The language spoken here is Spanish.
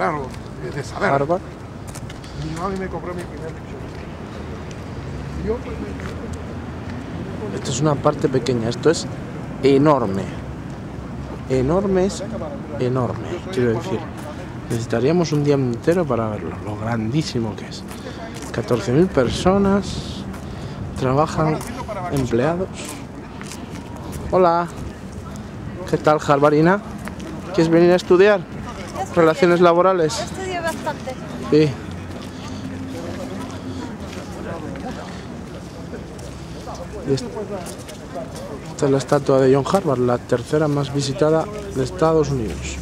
claro, de saber. Harvard. Mi me compró mi primer. Yo, pues, me- Esto es una parte pequeña, esto es enorme. Enorme es enorme, quiero decir. Necesitaríamos un día entero para verlo, lo grandísimo que es. 14.000 personas trabajan empleados. Hola, ¿qué tal, Jarbarina? ¿Quieres venir a estudiar? Relaciones laborales. Estudio bastante. Sí. Esta es la estatua de John Harvard, la tercera más visitada de Estados Unidos.